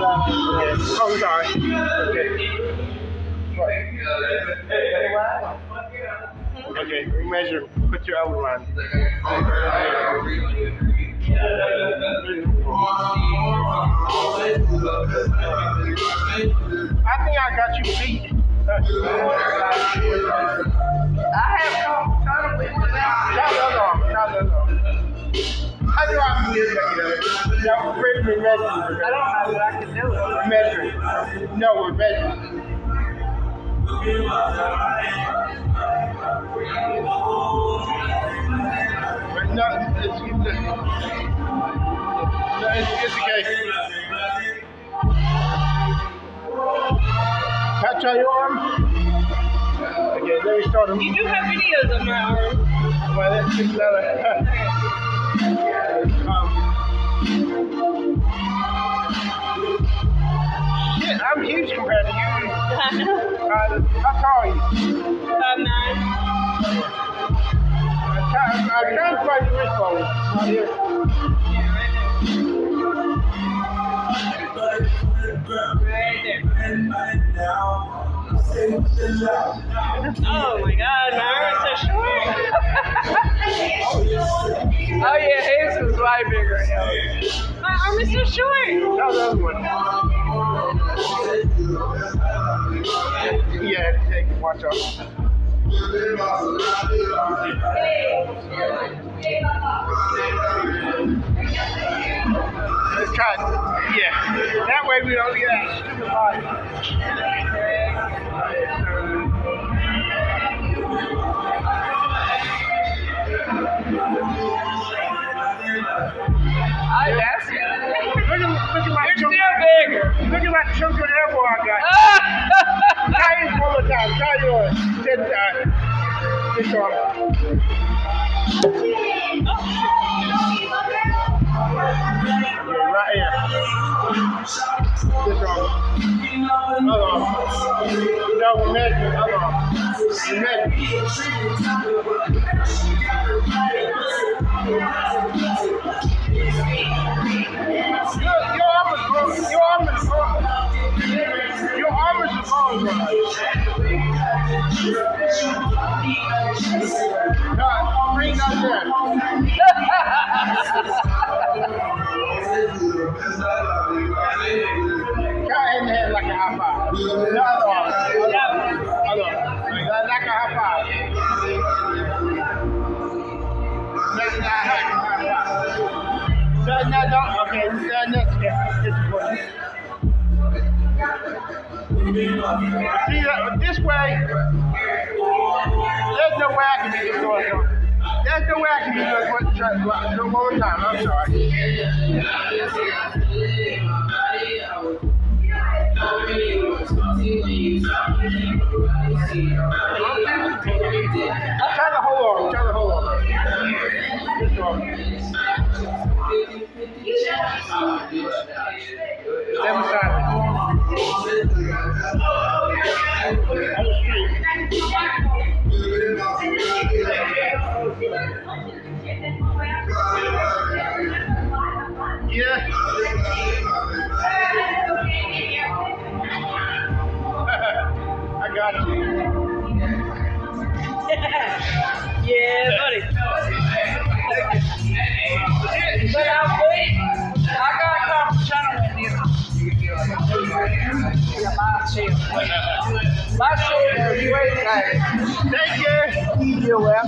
while I'm Oh, sorry. Okay. Okay, measure. Put your on. I think I got you beat. I have No, we're we're. I don't know that I can do it. We're. No, we're measuring. But no, it's, it's, no, it's, it's okay. Catch on your arm. Okay, let me start him. You do have videos of my arm. Well, that's just another. I'm huge compared to you. Uh, how tall are you? Five nine. I'm trying to find your wrist bone. Right here. Oh my god, my arms are short. oh yeah, his is way bigger. My arm is so short. The other one. Yeah, take. Watch out. Let's try. Yeah. That way we don't get that stupid. I that's it. Look at, look at my You're chunk. still bigger. Look at that chunk of elbow I got. Try it one more time. Try yours. Ten times. This one. Yeah, right here. This one. Other arm. No, we're measuring. Other arm. We're Bring that there. Try in the like a high five. See, that, this way, there's no way I can do this one. There's no way I can do this one. One more time. I'm sorry. Try the whole arm. Try the whole arm. This arm. Seven Yeah. I got you. yeah, buddy. But I'm wait. I got to channel with you. Yeah, my shit. My shoulder is way back. Thank you. You're welcome.